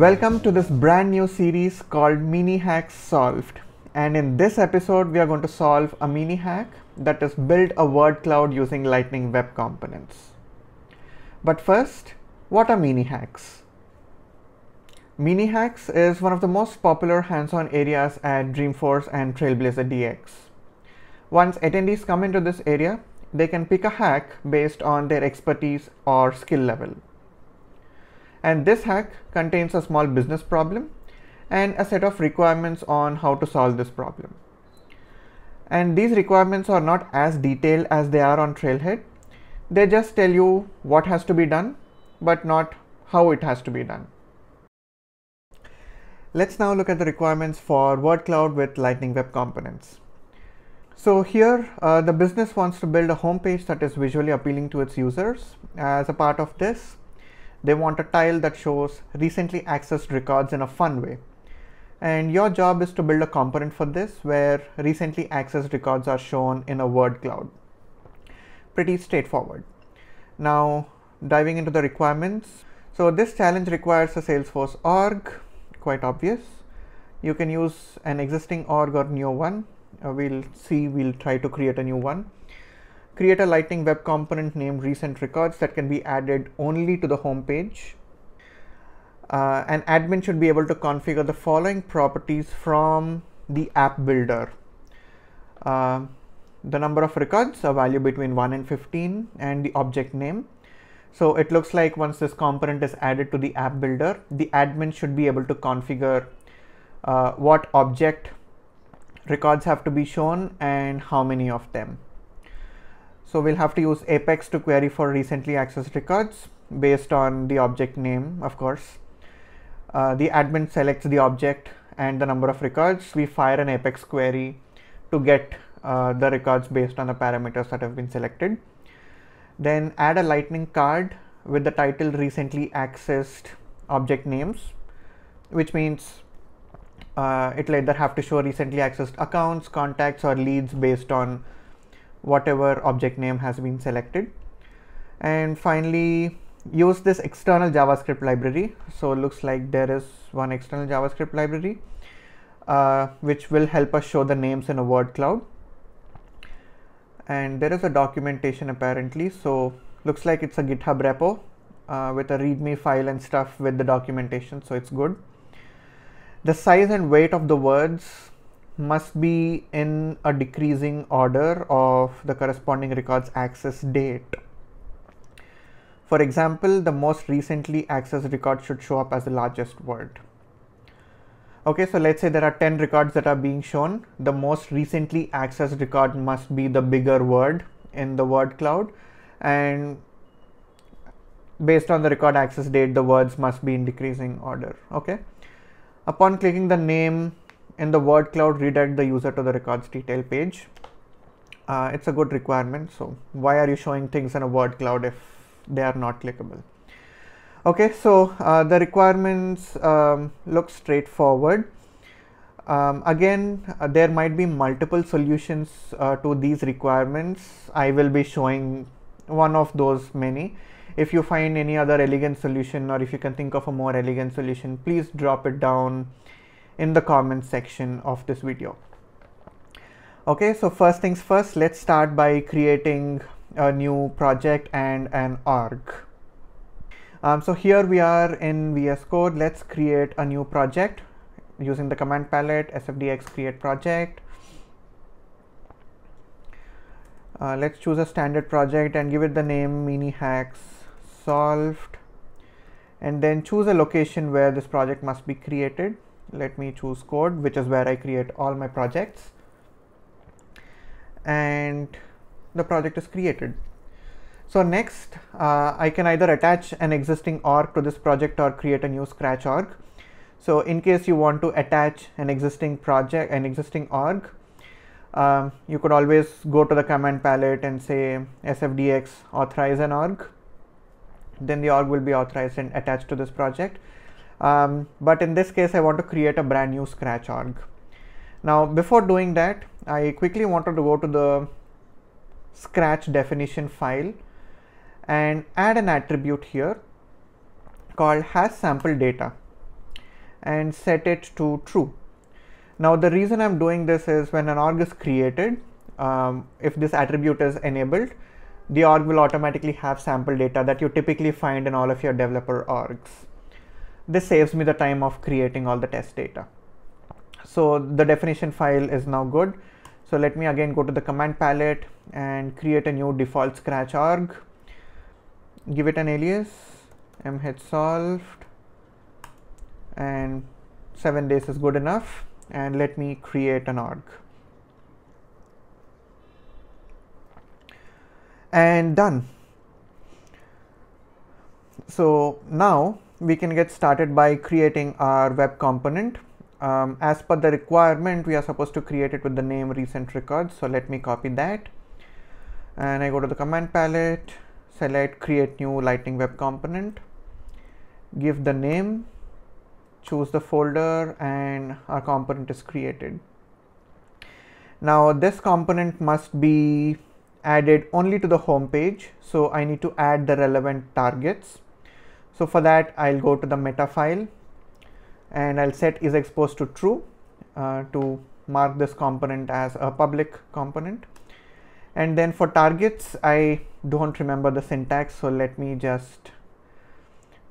Welcome to this brand new series called Mini Hacks Solved. And in this episode, we are going to solve a mini hack that is build a word cloud using Lightning Web Components. But first, what are mini hacks? Mini hacks is one of the most popular hands-on areas at Dreamforce and Trailblazer DX. Once attendees come into this area, they can pick a hack based on their expertise or skill level. And this hack contains a small business problem and a set of requirements on how to solve this problem. And these requirements are not as detailed as they are on Trailhead. They just tell you what has to be done, but not how it has to be done. Let's now look at the requirements for Word Cloud with Lightning Web Components. So here, uh, the business wants to build a homepage that is visually appealing to its users. As a part of this, they want a tile that shows recently accessed records in a fun way. And your job is to build a component for this where recently accessed records are shown in a word cloud. Pretty straightforward. Now, diving into the requirements. So this challenge requires a Salesforce org, quite obvious. You can use an existing org or new one. Uh, we'll see, we'll try to create a new one. Create a Lightning Web component named recent records that can be added only to the home page uh, an admin should be able to configure the following properties from the app builder. Uh, the number of records, a value between 1 and 15, and the object name. So it looks like once this component is added to the app builder, the admin should be able to configure uh, what object records have to be shown and how many of them. So we'll have to use Apex to query for recently accessed records based on the object name, of course. Uh, the admin selects the object and the number of records. We fire an Apex query to get uh, the records based on the parameters that have been selected. Then add a lightning card with the title recently accessed object names, which means uh, it'll either have to show recently accessed accounts, contacts, or leads based on whatever object name has been selected. And finally, use this external JavaScript library. So it looks like there is one external JavaScript library uh, which will help us show the names in a word cloud. And there is a documentation apparently. So looks like it's a GitHub repo uh, with a README file and stuff with the documentation. So it's good. The size and weight of the words must be in a decreasing order of the corresponding records access date. For example, the most recently accessed record should show up as the largest word. Okay, so let's say there are 10 records that are being shown. The most recently accessed record must be the bigger word in the word cloud. And based on the record access date, the words must be in decreasing order. Okay. Upon clicking the name in the word cloud, redirect the user to the records detail page. Uh, it's a good requirement. So why are you showing things in a word cloud if they are not clickable. Okay, so uh, the requirements um, look straightforward. Um, again, uh, there might be multiple solutions uh, to these requirements. I will be showing one of those many. If you find any other elegant solution or if you can think of a more elegant solution, please drop it down in the comment section of this video. Okay, so first things first, let's start by creating a new project and an org. Um, so here we are in VS Code. Let's create a new project using the command palette sfdx create project. Uh, let's choose a standard project and give it the name mini hacks solved and then choose a location where this project must be created. Let me choose code, which is where I create all my projects. And the project is created. So next, uh, I can either attach an existing org to this project or create a new scratch org. So in case you want to attach an existing project, an existing org, um, you could always go to the command palette and say sfdx authorize an org. Then the org will be authorized and attached to this project. Um, but in this case, I want to create a brand new scratch org. Now, before doing that, I quickly wanted to go to the scratch definition file and add an attribute here called has sample data and set it to true. Now the reason I'm doing this is when an org is created, um, if this attribute is enabled, the org will automatically have sample data that you typically find in all of your developer orgs. This saves me the time of creating all the test data. So the definition file is now good. So let me again go to the command palette and create a new default scratch org. Give it an alias, mhsolved and seven days is good enough and let me create an org. And done. So now we can get started by creating our web component. Um, as per the requirement, we are supposed to create it with the name recent records. So let me copy that. And I go to the command palette, select create new lightning web component, give the name choose the folder and our component is created. Now this component must be added only to the home page. So I need to add the relevant targets. So for that I'll go to the meta file and I'll set is exposed to true uh, to mark this component as a public component. And then for targets, I don't remember the syntax. So let me just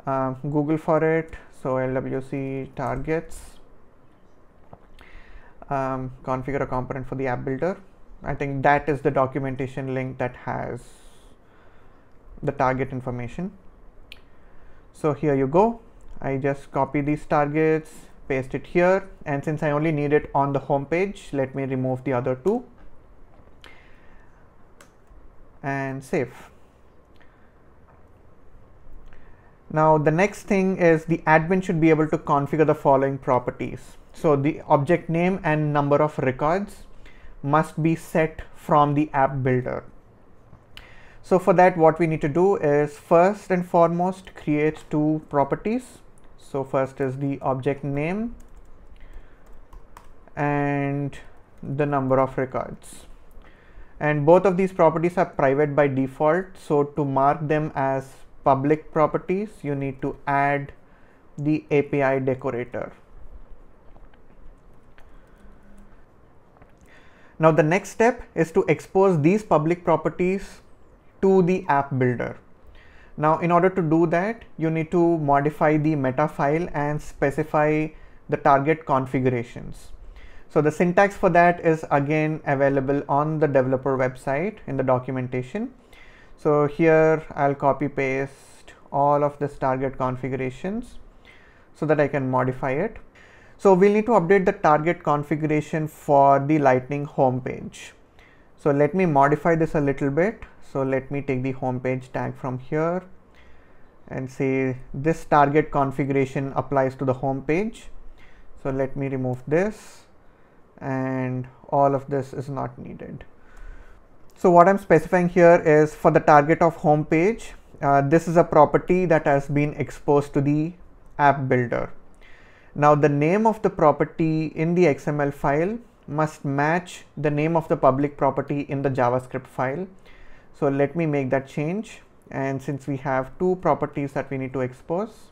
uh, Google for it so LWC targets um, configure a component for the app builder I think that is the documentation link that has the target information so here you go I just copy these targets paste it here and since I only need it on the home page let me remove the other two and save Now the next thing is the admin should be able to configure the following properties. So the object name and number of records must be set from the app builder. So for that what we need to do is first and foremost create two properties. So first is the object name and the number of records and both of these properties are private by default so to mark them as public properties, you need to add the API decorator. Now the next step is to expose these public properties to the app builder. Now in order to do that, you need to modify the meta file and specify the target configurations. So the syntax for that is again available on the developer website in the documentation. So here I'll copy paste all of this target configurations so that I can modify it. So we'll need to update the target configuration for the lightning homepage. So let me modify this a little bit. So let me take the homepage tag from here and say this target configuration applies to the home page. So let me remove this and all of this is not needed. So what I'm specifying here is for the target of home page, uh, this is a property that has been exposed to the app builder. Now the name of the property in the XML file must match the name of the public property in the JavaScript file. So let me make that change. And since we have two properties that we need to expose,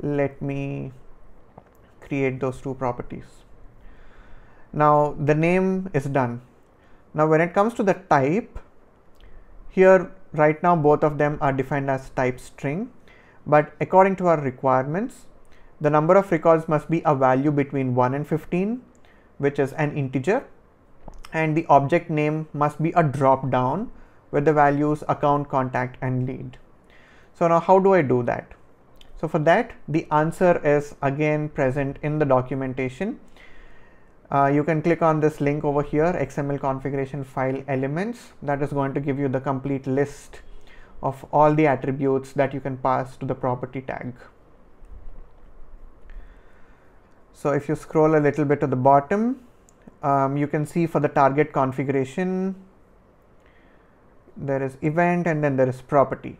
let me create those two properties. Now the name is done. Now when it comes to the type, here right now both of them are defined as type string, but according to our requirements, the number of records must be a value between 1 and 15, which is an integer, and the object name must be a drop down with the values account, contact, and lead. So now how do I do that? So for that, the answer is again present in the documentation uh, you can click on this link over here XML configuration file elements that is going to give you the complete list of all the attributes that you can pass to the property tag. So if you scroll a little bit to the bottom, um, you can see for the target configuration, there is event and then there is property.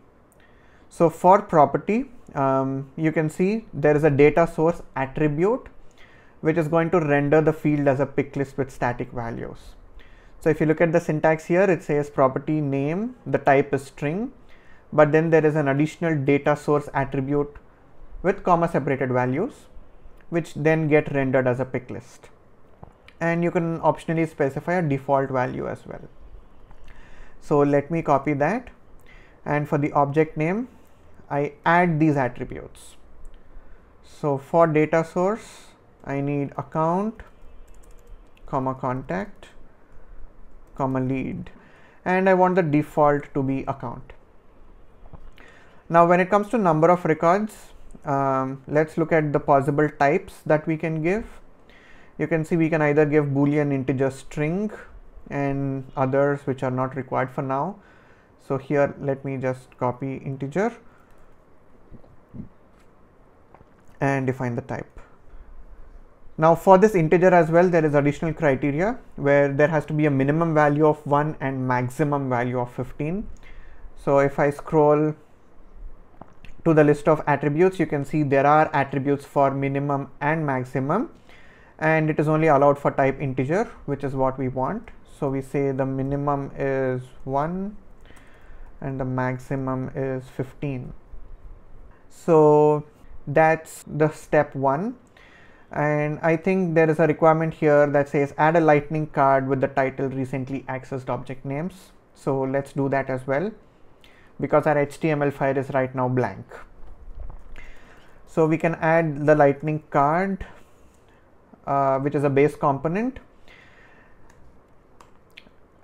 So for property, um, you can see there is a data source attribute which is going to render the field as a pick list with static values. So if you look at the syntax here, it says property name, the type is string, but then there is an additional data source attribute with comma separated values. which then get rendered as a pick list. And you can optionally specify a default value as well. So let me copy that. And for the object name, I add these attributes. So for data source, I need account, comma contact, comma lead. And I want the default to be account. Now when it comes to number of records, um, let's look at the possible types that we can give. You can see we can either give boolean integer string and others which are not required for now. So here let me just copy integer and define the type. Now for this integer as well there is additional criteria where there has to be a minimum value of 1 and maximum value of 15. So if I scroll to the list of attributes you can see there are attributes for minimum and maximum and it is only allowed for type integer which is what we want. So we say the minimum is 1 and the maximum is 15 so that's the step 1 and I think there is a requirement here that says add a lightning card with the title recently accessed object names. So let's do that as well because our HTML file is right now blank. So we can add the lightning card, uh, which is a base component.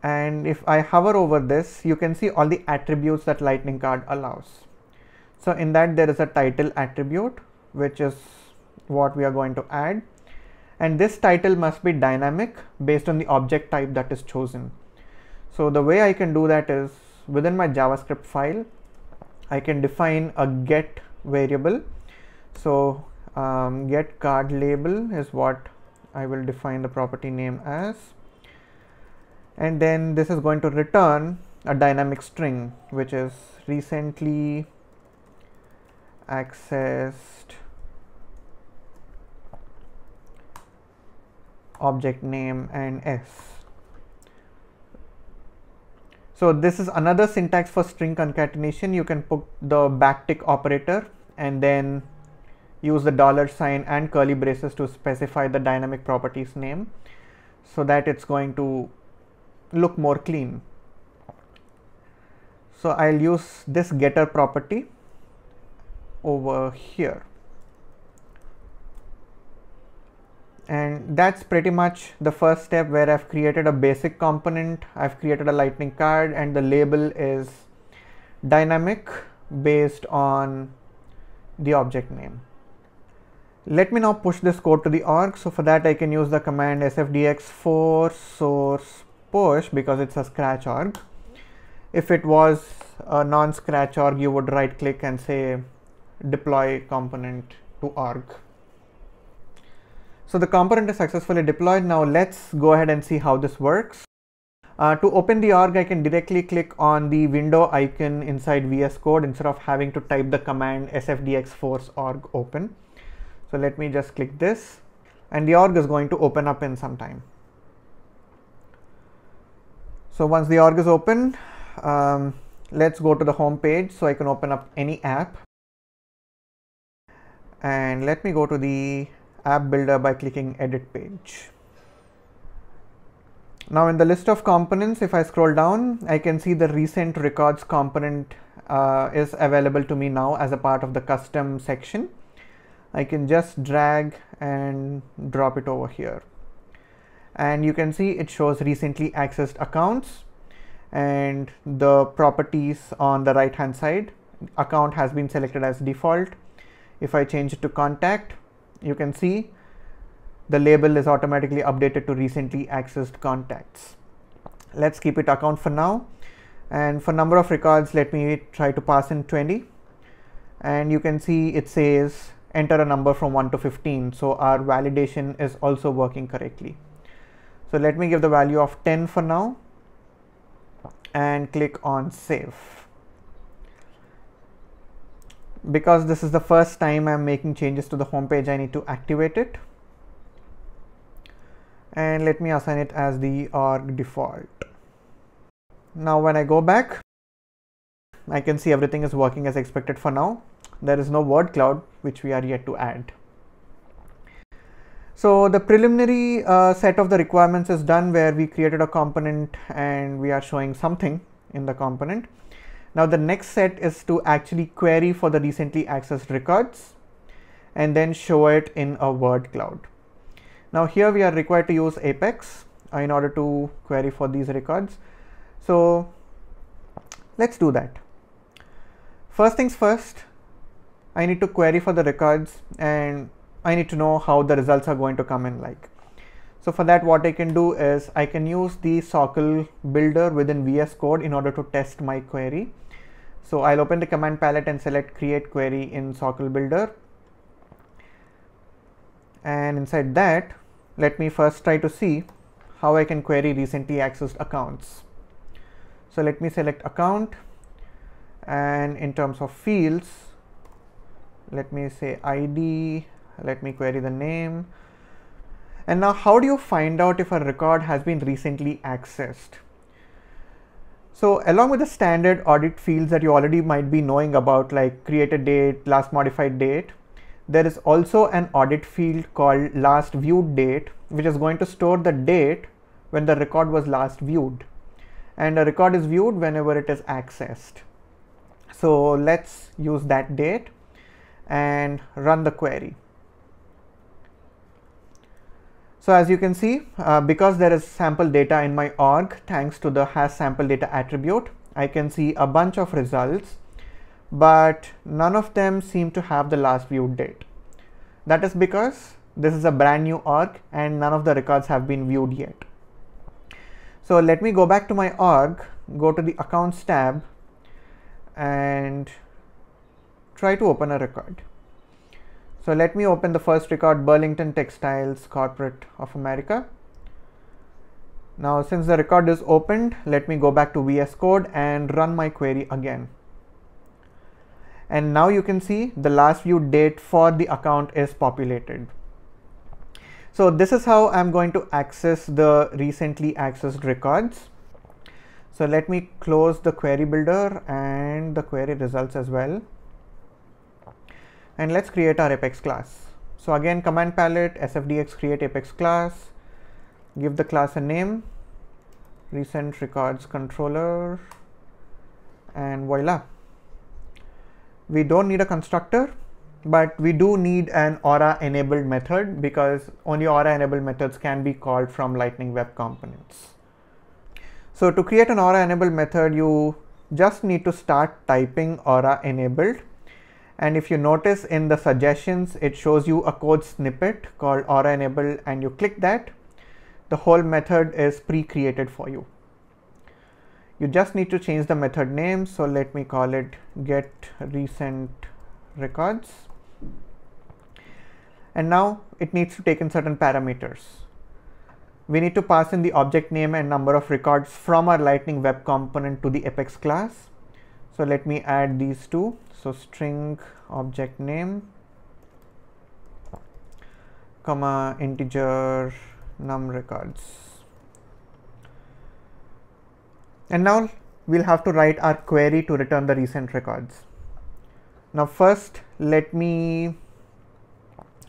And if I hover over this, you can see all the attributes that lightning card allows. So in that there is a title attribute, which is what we are going to add. And this title must be dynamic based on the object type that is chosen. So the way I can do that is within my JavaScript file, I can define a get variable. So um, get card label is what I will define the property name as. And then this is going to return a dynamic string, which is recently accessed object name and s so this is another syntax for string concatenation. You can put the backtick operator and then use the dollar sign and curly braces to specify the dynamic properties name so that it's going to look more clean. So I'll use this getter property over here. and that's pretty much the first step where I've created a basic component I've created a lightning card and the label is dynamic based on the object name let me now push this code to the org so for that I can use the command sfdx force source push because it's a scratch org if it was a non-scratch org you would right click and say deploy component to org so the component is successfully deployed. Now let's go ahead and see how this works. Uh, to open the org, I can directly click on the window icon inside VS Code instead of having to type the command sfdx force org open. So let me just click this and the org is going to open up in some time. So once the org is open, um, let's go to the home page so I can open up any app. And let me go to the app builder by clicking edit page. Now in the list of components, if I scroll down, I can see the recent records component uh, is available to me now as a part of the custom section. I can just drag and drop it over here. And you can see it shows recently accessed accounts and the properties on the right hand side. Account has been selected as default. If I change it to contact, you can see the label is automatically updated to recently accessed contacts. Let's keep it account for now. And for number of records, let me try to pass in 20. And you can see it says enter a number from 1 to 15. So our validation is also working correctly. So let me give the value of 10 for now and click on save because this is the first time I'm making changes to the home page I need to activate it and let me assign it as the org default now when I go back I can see everything is working as expected for now there is no word cloud which we are yet to add So the preliminary uh, set of the requirements is done where we created a component and we are showing something in the component. Now the next set is to actually query for the recently accessed records and then show it in a word cloud. Now here we are required to use Apex uh, in order to query for these records. So let's do that. First things first, I need to query for the records and I need to know how the results are going to come in like. So for that what I can do is I can use the SOQL builder within VS Code in order to test my query. So I'll open the command palette and select create query in SOQL builder. And inside that, let me first try to see how I can query recently accessed accounts. So let me select account and in terms of fields, let me say ID let me query the name. And now how do you find out if a record has been recently accessed? So along with the standard audit fields that you already might be knowing about like created date, last modified date, there is also an audit field called last viewed date, which is going to store the date when the record was last viewed. And a record is viewed whenever it is accessed. So let's use that date and run the query. So as you can see, uh, because there is sample data in my org, thanks to the has sample data attribute, I can see a bunch of results, but none of them seem to have the last viewed date. That is because this is a brand new org and none of the records have been viewed yet. So let me go back to my org, go to the accounts tab and try to open a record. So let me open the first record Burlington Textiles Corporate of America. Now since the record is opened, let me go back to VS Code and run my query again. And now you can see the last view date for the account is populated. So this is how I'm going to access the recently accessed records. So let me close the query builder and the query results as well and let's create our apex class. So again command palette sfdx create apex class, give the class a name, recent records controller and voila. We don't need a constructor but we do need an aura enabled method because only aura enabled methods can be called from lightning web components. So to create an aura enabled method you just need to start typing aura enabled and if you notice in the suggestions, it shows you a code snippet called aura enable and you click that, the whole method is pre-created for you. You just need to change the method name. So let me call it get recent records. And now it needs to take in certain parameters. We need to pass in the object name and number of records from our lightning web component to the apex class. So let me add these two. So string object name comma integer num records. And now we'll have to write our query to return the recent records. Now first let me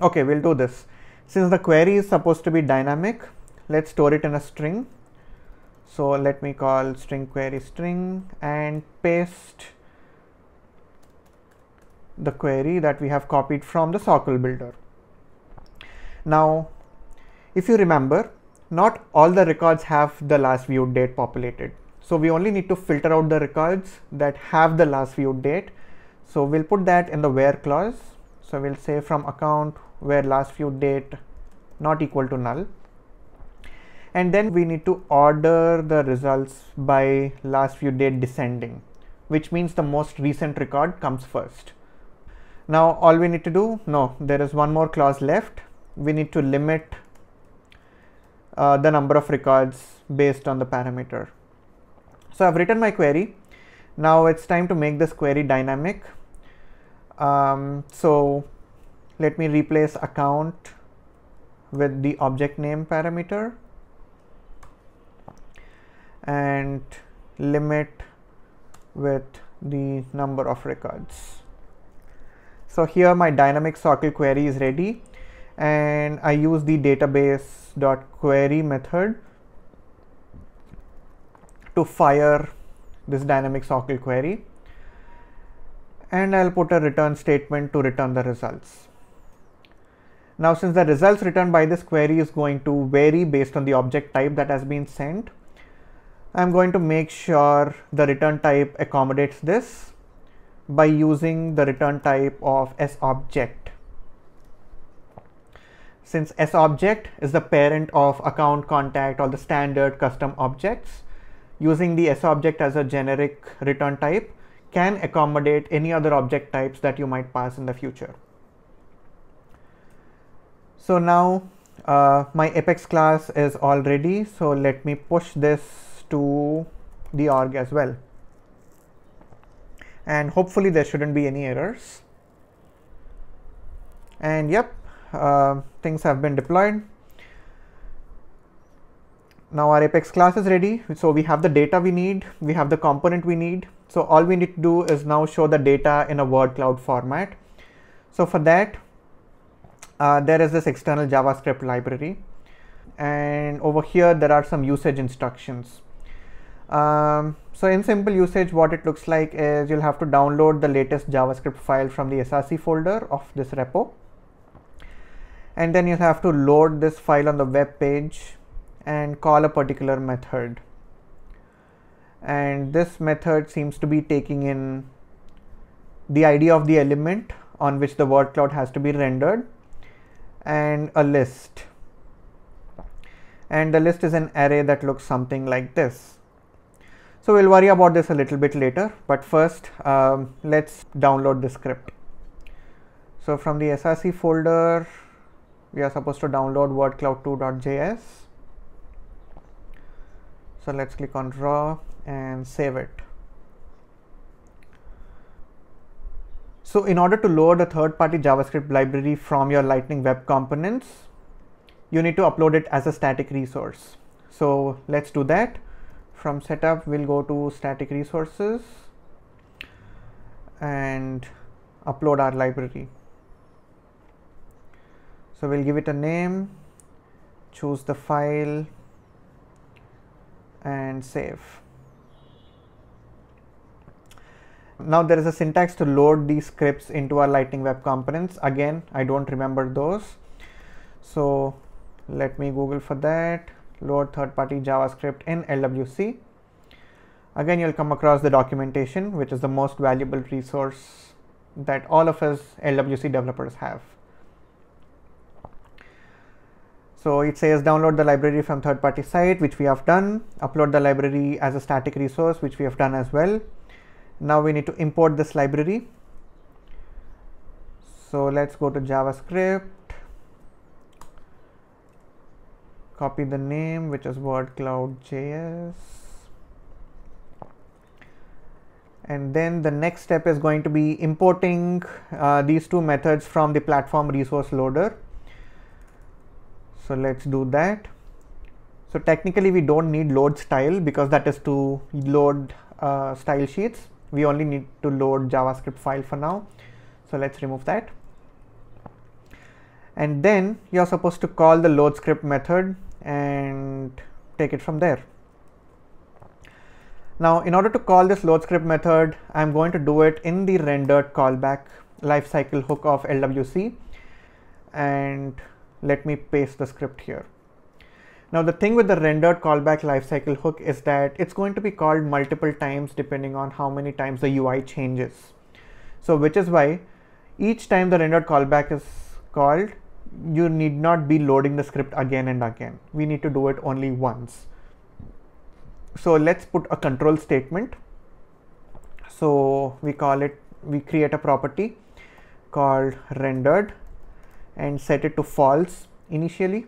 okay we'll do this. Since the query is supposed to be dynamic let's store it in a string so let me call string query string and paste the query that we have copied from the SOQL builder. Now, if you remember, not all the records have the last viewed date populated. So we only need to filter out the records that have the last viewed date. So we'll put that in the where clause. So we'll say from account where last viewed date not equal to null. And then we need to order the results by last view date descending, which means the most recent record comes first. Now all we need to do, no, there is one more clause left. We need to limit uh, the number of records based on the parameter. So I've written my query. Now it's time to make this query dynamic. Um, so let me replace account with the object name parameter and limit with the number of records. So here my dynamic SOQL query is ready and I use the database.query method to fire this dynamic SOQL query and I'll put a return statement to return the results. Now since the results returned by this query is going to vary based on the object type that has been sent, I'm going to make sure the return type accommodates this by using the return type of sObject. Since sObject is the parent of account contact or the standard custom objects, using the sObject as a generic return type can accommodate any other object types that you might pass in the future. So now uh, my Apex class is all ready. So let me push this to the org as well. And hopefully there shouldn't be any errors. And yep, uh, things have been deployed. Now our Apex class is ready. So we have the data we need, we have the component we need. So all we need to do is now show the data in a word cloud format. So for that, uh, there is this external JavaScript library. And over here, there are some usage instructions. Um, so in simple usage, what it looks like is you'll have to download the latest JavaScript file from the SRC folder of this repo. And then you'll have to load this file on the web page and call a particular method. And this method seems to be taking in the ID of the element on which the word cloud has to be rendered and a list. And the list is an array that looks something like this so we'll worry about this a little bit later but first um, let's download the script so from the src folder we are supposed to download wordcloud2.js so let's click on raw and save it. So in order to load a third-party JavaScript library from your Lightning Web Components, you need to upload it as a static resource. So let's do that. From setup, we'll go to static resources and upload our library. So we'll give it a name, choose the file and save. Now there is a syntax to load these scripts into our Lightning Web Components. Again, I don't remember those. So let me Google for that. Load third-party JavaScript in LWC. Again, you'll come across the documentation, which is the most valuable resource that all of us LWC developers have. So it says download the library from third-party site, which we have done. Upload the library as a static resource, which we have done as well now we need to import this library so let's go to javascript copy the name which is wordcloud.js and then the next step is going to be importing uh, these two methods from the platform resource loader. So let's do that. So technically we don't need load style because that is to load uh, style sheets. We only need to load javascript file for now. So let's remove that. And then you're supposed to call the load script method and take it from there. Now in order to call this load script method i'm going to do it in the rendered callback lifecycle hook of lwc and let me paste the script here. Now the thing with the rendered callback lifecycle hook is that it's going to be called multiple times depending on how many times the UI changes. So which is why each time the rendered callback is called, you need not be loading the script again and again. We need to do it only once. So let's put a control statement. So we call it, we create a property called rendered and set it to false initially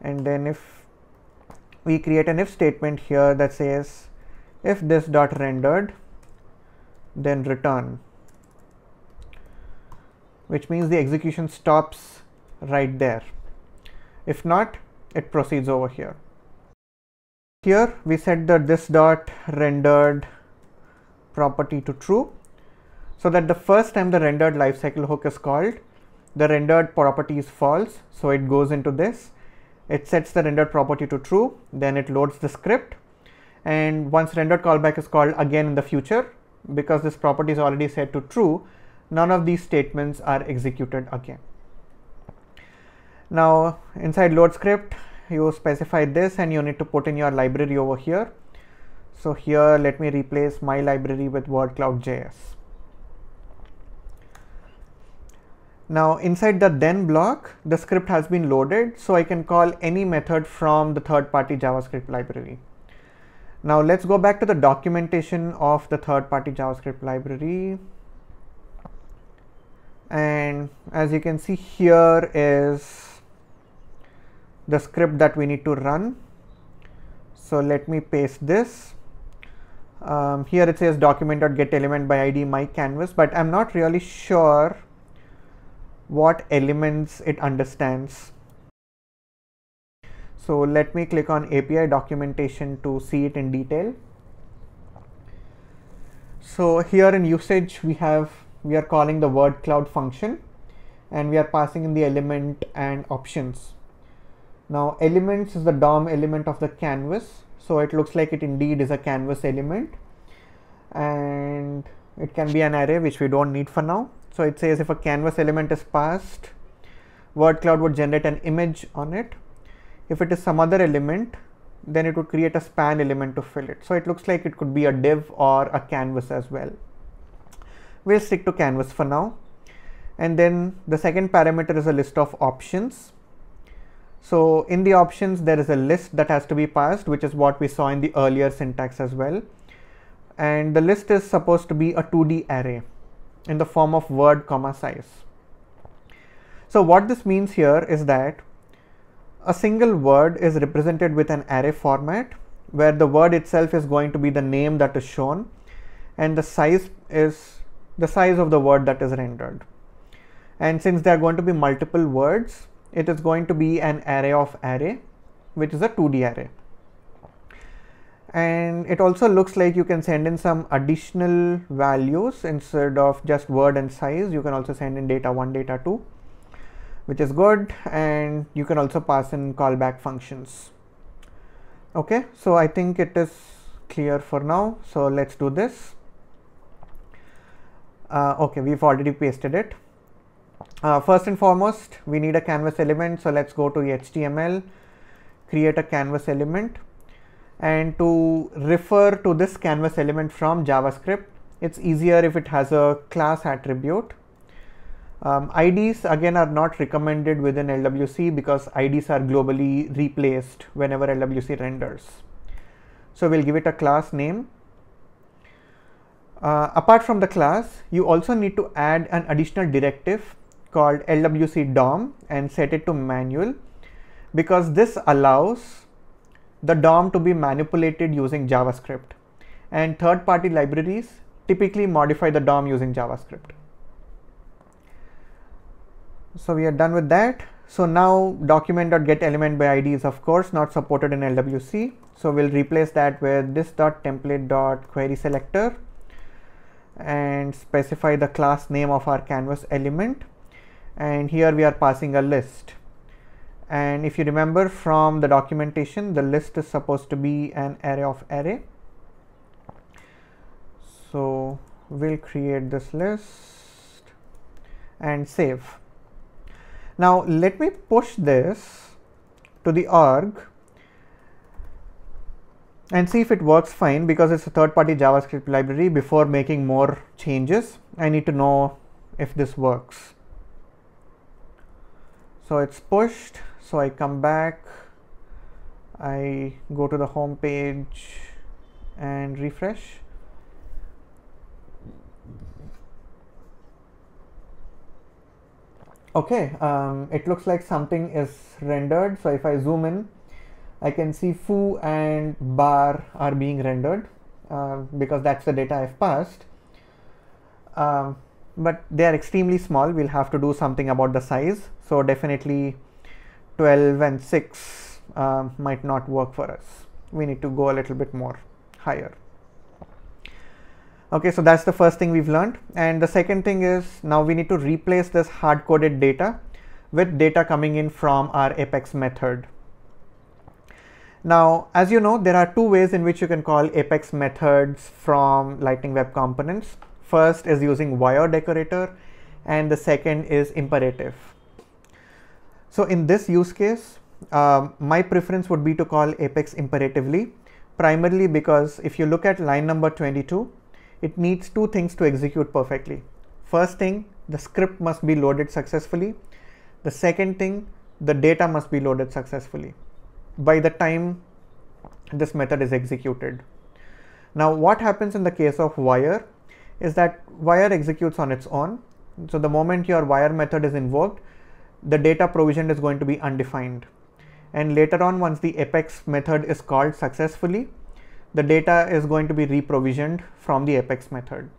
and then if we create an if statement here that says if this dot rendered then return which means the execution stops right there if not it proceeds over here here we set the this dot rendered property to true so that the first time the rendered lifecycle hook is called the rendered property is false. So it goes into this. It sets the rendered property to true. Then it loads the script. And once rendered callback is called again in the future, because this property is already set to true, none of these statements are executed again. Now inside load script, you specify this and you need to put in your library over here. So here let me replace my library with wordcloud.js. Now inside the then block, the script has been loaded, so I can call any method from the third-party JavaScript library. Now let's go back to the documentation of the third-party JavaScript library. And as you can see here is the script that we need to run. So let me paste this. Um, here it says document.get element by id my canvas, but I'm not really sure what elements it understands. So let me click on API documentation to see it in detail. So here in usage we have we are calling the word cloud function and we are passing in the element and options. Now elements is the DOM element of the canvas. So it looks like it indeed is a canvas element and it can be an array which we don't need for now. So it says if a canvas element is passed, word cloud would generate an image on it. If it is some other element, then it would create a span element to fill it. So it looks like it could be a div or a canvas as well. We'll stick to canvas for now. And then the second parameter is a list of options. So in the options, there is a list that has to be passed, which is what we saw in the earlier syntax as well. And the list is supposed to be a 2D array in the form of word comma size. So what this means here is that a single word is represented with an array format where the word itself is going to be the name that is shown and the size is the size of the word that is rendered. And since there are going to be multiple words, it is going to be an array of array, which is a 2D array. And it also looks like you can send in some additional values. Instead of just word and size you can also send in data 1 data 2 which is good. And you can also pass in callback functions. Okay so i think it is clear for now. So let's do this uh, okay we've already pasted it uh, first and foremost we need a canvas element so let's go to html create a canvas element and to refer to this canvas element from JavaScript, it's easier if it has a class attribute. Um, IDs again are not recommended within LWC because IDs are globally replaced whenever LWC renders. So we'll give it a class name. Uh, apart from the class, you also need to add an additional directive called LWC DOM and set it to manual because this allows the DOM to be manipulated using JavaScript and third-party libraries typically modify the DOM using JavaScript. So we are done with that. So now document.get element is of course not supported in LWC. So we'll replace that with this dot template dot query selector and specify the class name of our canvas element. And here we are passing a list. And if you remember from the documentation the list is supposed to be an array of array. So we'll create this list and save. Now let me push this to the org and see if it works fine because it's a third-party JavaScript library before making more changes I need to know if this works. So it's pushed so I come back I go to the home page and refresh. Okay um, it looks like something is rendered so if I zoom in I can see foo and bar are being rendered uh, because that's the data I've passed um, but they are extremely small we'll have to do something about the size so definitely 12 and 6 uh, might not work for us. We need to go a little bit more higher. Okay, so that's the first thing we've learned. And the second thing is now we need to replace this hard coded data with data coming in from our Apex method. Now, as you know, there are two ways in which you can call Apex methods from Lightning Web Components. First is using wire decorator and the second is imperative. So in this use case, um, my preference would be to call Apex imperatively, primarily because if you look at line number 22, it needs two things to execute perfectly. First thing, the script must be loaded successfully. The second thing, the data must be loaded successfully by the time this method is executed. Now what happens in the case of wire is that wire executes on its own. So the moment your wire method is invoked, the data provision is going to be undefined. And later on, once the apex method is called successfully, the data is going to be reprovisioned from the apex method.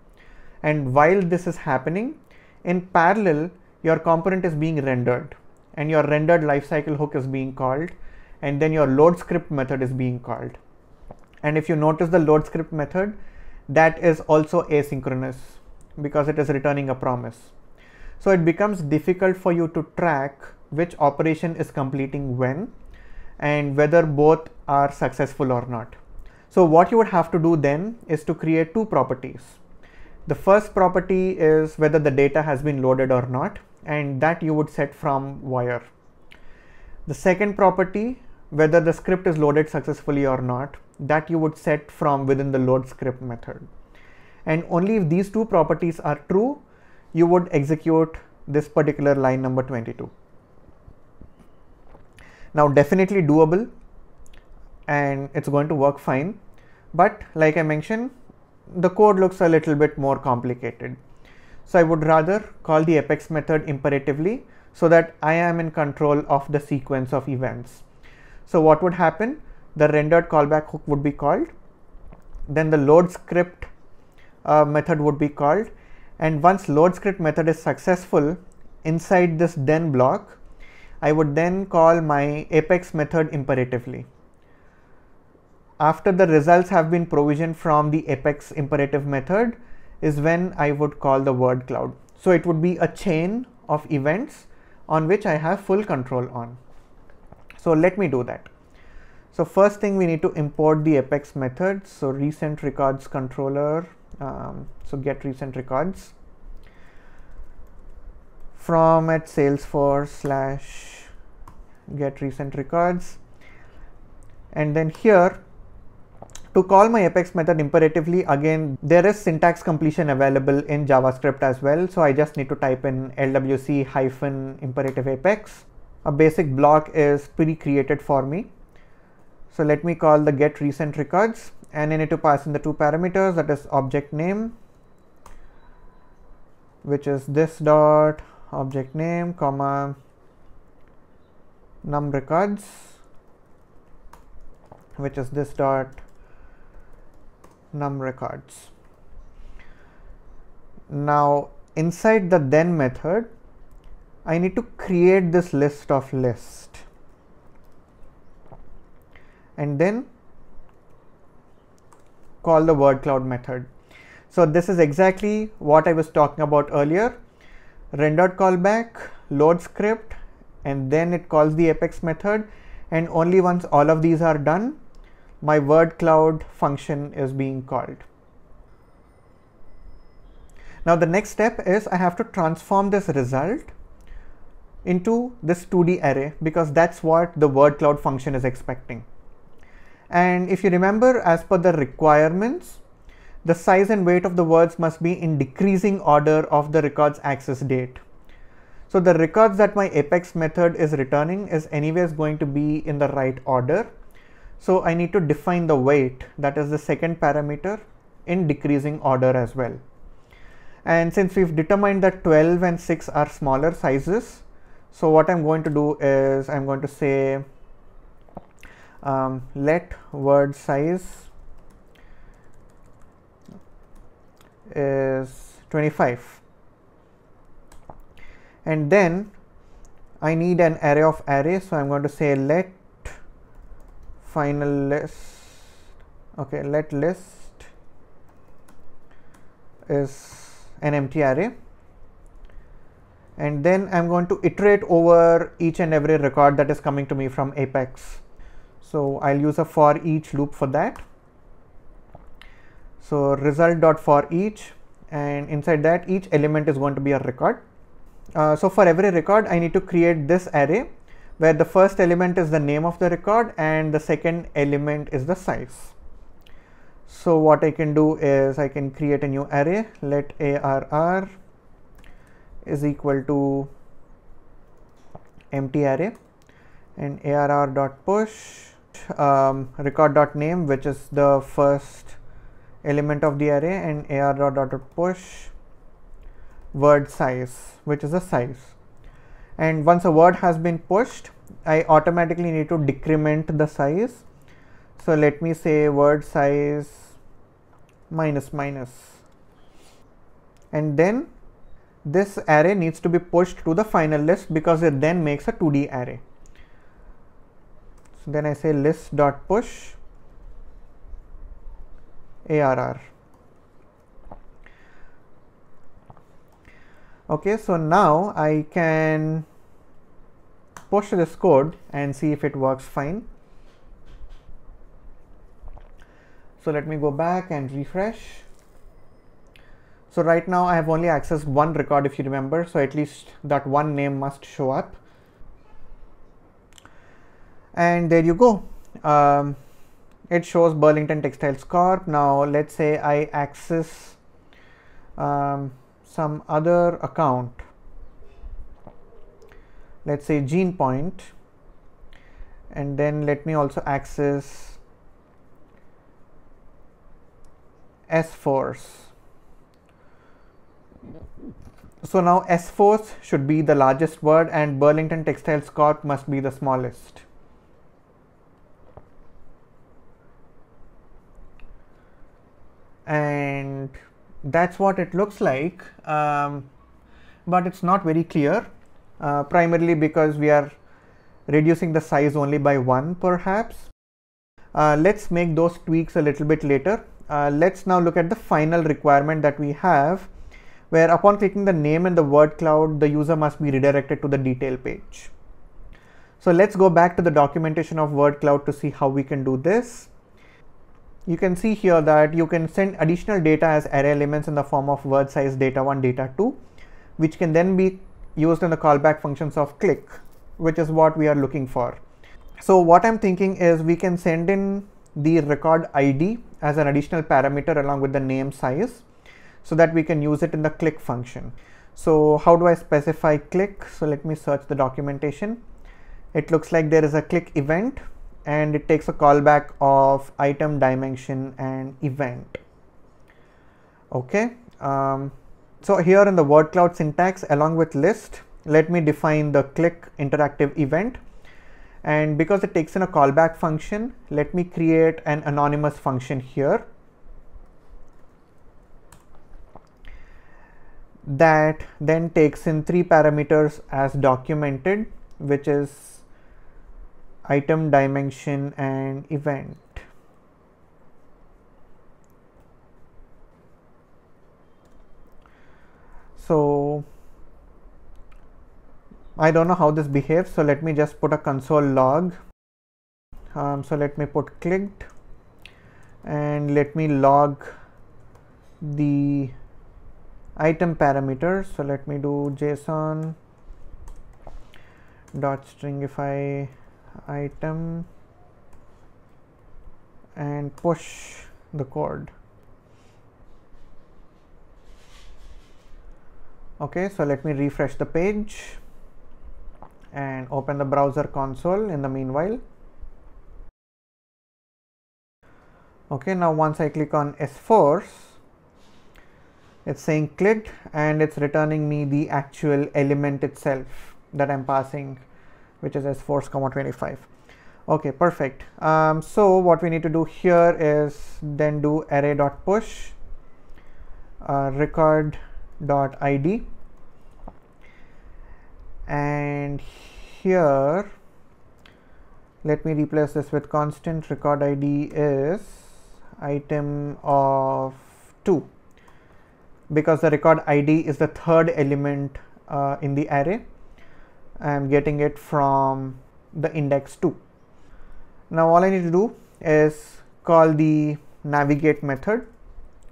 And while this is happening, in parallel, your component is being rendered and your rendered lifecycle hook is being called and then your load script method is being called. And if you notice the load script method, that is also asynchronous because it is returning a promise. So it becomes difficult for you to track which operation is completing when and whether both are successful or not. So what you would have to do then is to create two properties. The first property is whether the data has been loaded or not and that you would set from wire. The second property, whether the script is loaded successfully or not, that you would set from within the load script method. And only if these two properties are true, you would execute this particular line number 22. Now definitely doable and it's going to work fine. But like I mentioned, the code looks a little bit more complicated. So I would rather call the apex method imperatively so that I am in control of the sequence of events. So what would happen? The rendered callback hook would be called. Then the load script uh, method would be called. And once load script method is successful inside this then block, I would then call my apex method imperatively after the results have been provisioned from the apex imperative method is when I would call the word cloud. So it would be a chain of events on which I have full control on. So let me do that. So first thing we need to import the apex method. So recent records controller. Um, so get recent records from at salesforce slash get recent records and then here to call my apex method imperatively, again, there is syntax completion available in JavaScript as well. So I just need to type in LWC hyphen imperative apex. A basic block is pre-created for me. So let me call the get recent records and I need to pass in the two parameters that is object name, which is this dot object name comma num records, which is this dot num records. Now inside the then method, I need to create this list of list and then call the word cloud method. So this is exactly what I was talking about earlier. Rendered callback, load script, and then it calls the apex method. And only once all of these are done, my word cloud function is being called. Now the next step is I have to transform this result into this 2D array because that's what the word cloud function is expecting. And if you remember as per the requirements, the size and weight of the words must be in decreasing order of the record's access date. So the records that my apex method is returning is anyways going to be in the right order so I need to define the weight that is the second parameter in decreasing order as well. And since we've determined that 12 and 6 are smaller sizes, so what I'm going to do is I'm going to say um, let word size is 25 and then I need an array of arrays. So I'm going to say let final list okay let list is an empty array and then I'm going to iterate over each and every record that is coming to me from Apex. So I'll use a for each loop for that. So result dot for each and inside that each element is going to be a record. Uh, so for every record I need to create this array where the first element is the name of the record and the second element is the size. So what I can do is I can create a new array let arr is equal to empty array and arr dot push um, record dot name which is the first element of the array and arr dot push word size which is the size. And once a word has been pushed I automatically need to decrement the size. So let me say word size minus minus. And then this array needs to be pushed to the final list because it then makes a 2D array. So then I say list dot push arr. Okay, so now I can push this code and see if it works fine. So let me go back and refresh. So right now I have only accessed one record if you remember, so at least that one name must show up. And there you go. Um, it shows Burlington Textiles Corp. Now let's say I access um, some other account. Let's say GenePoint. Point, and then let me also access sForce so now sForce should be the largest word and Burlington Textiles Corp must be the smallest. And that's what it looks like, um, but it's not very clear, uh, primarily because we are reducing the size only by one perhaps. Uh, let's make those tweaks a little bit later. Uh, let's now look at the final requirement that we have where upon clicking the name in the word cloud, the user must be redirected to the detail page. So let's go back to the documentation of word cloud to see how we can do this. You can see here that you can send additional data as array elements in the form of word size data1, data2, which can then be used in the callback functions of click, which is what we are looking for. So what I'm thinking is we can send in the record ID as an additional parameter along with the name size so that we can use it in the click function. So how do I specify click? So let me search the documentation. It looks like there is a click event and it takes a callback of item dimension and event. Okay. Um, so here in the word cloud syntax along with list, let me define the click interactive event. And because it takes in a callback function, let me create an anonymous function here that then takes in three parameters as documented which is item dimension and event. So I don't know how this behaves so let me just put a console log. Um, so let me put clicked and let me log the item parameters so let me do json dot stringify item and push the code. Okay so let me refresh the page and open the browser console in the meanwhile. Okay now once I click on sForce it's saying clicked and it's returning me the actual element itself that I'm passing which is sForce comma 25 okay perfect. Um, so what we need to do here is then do array dot push uh, record dot id and here let me replace this with constant. Record id is item of 2 because the record ID is the third element uh, in the array. I'm getting it from the index 2. Now all I need to do is call the navigate method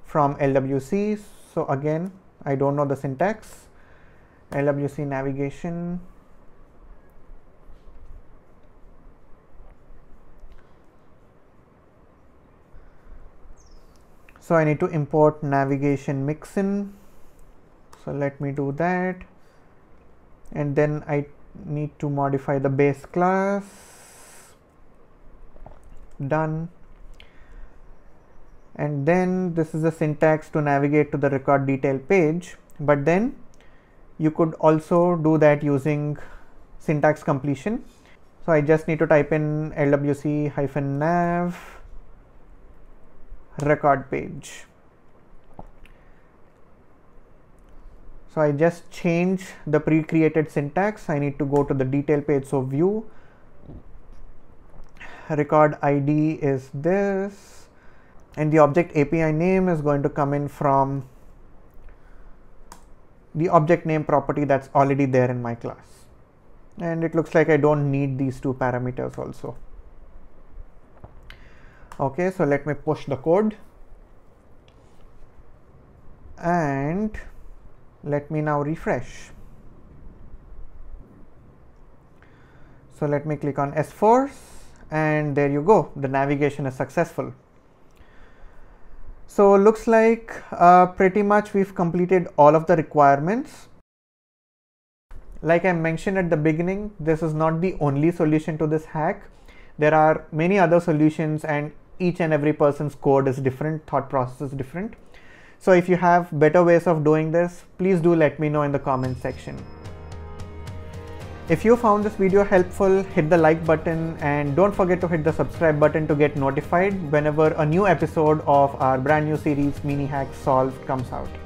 from LWC. So again, I don't know the syntax. LWC navigation. So I need to import navigation mixin. So let me do that. And then I need to modify the base class. Done and then this is the syntax to navigate to the record detail page but then you could also do that using syntax completion so I just need to type in lwc hyphen nav record page so I just change the pre-created syntax I need to go to the detail page so view record ID is this and the object API name is going to come in from the object name property that's already there in my class. And it looks like I don't need these two parameters also. Okay, so let me push the code and let me now refresh. So let me click on sForce and there you go, the navigation is successful. So looks like uh, pretty much we've completed all of the requirements. Like I mentioned at the beginning, this is not the only solution to this hack. There are many other solutions and each and every person's code is different, thought process is different. So if you have better ways of doing this, please do let me know in the comment section. If you found this video helpful, hit the like button and don't forget to hit the subscribe button to get notified whenever a new episode of our brand new series Mini Hack Solved comes out.